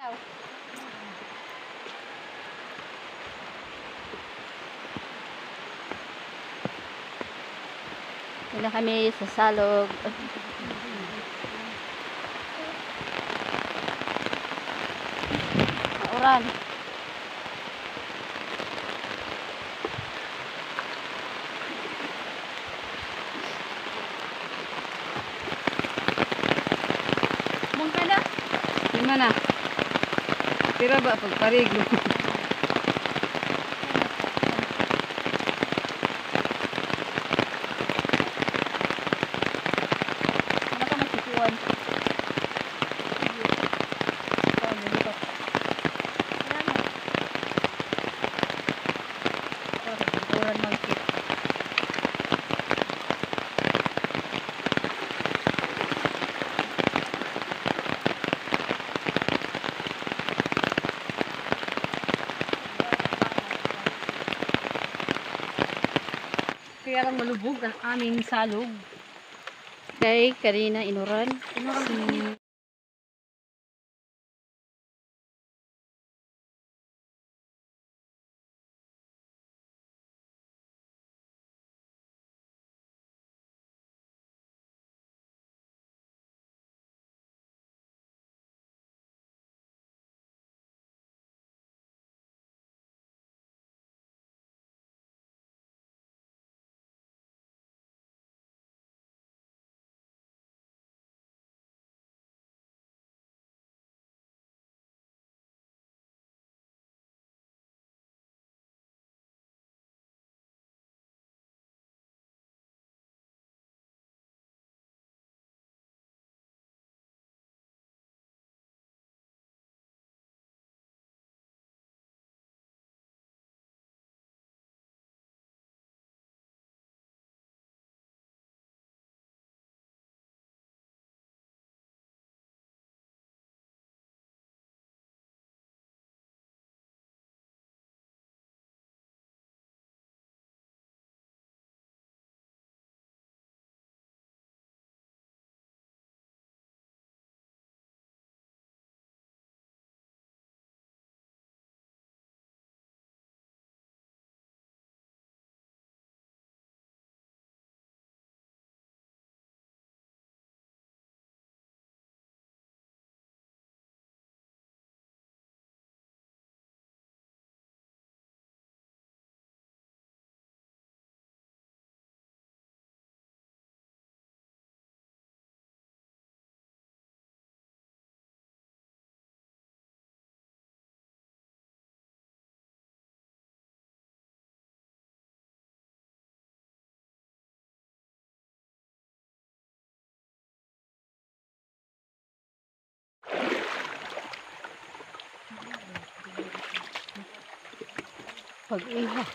Hindi na kami sa salog. Mauran. Bang ka na? Lima na. Пирабапал, порегли. Kaya lang malubog ang aming salog. Kay Karina Inuran. 很厉害。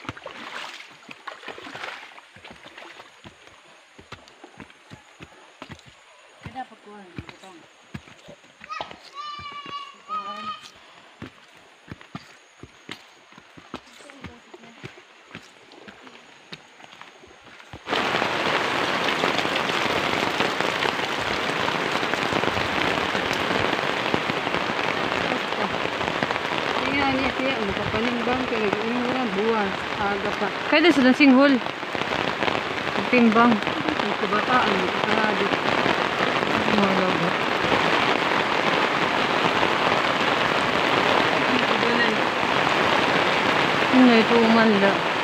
Aga pa. Kaya sa singhol. Timbang. Ang kabataan. Mga logo. Ano ito umanda?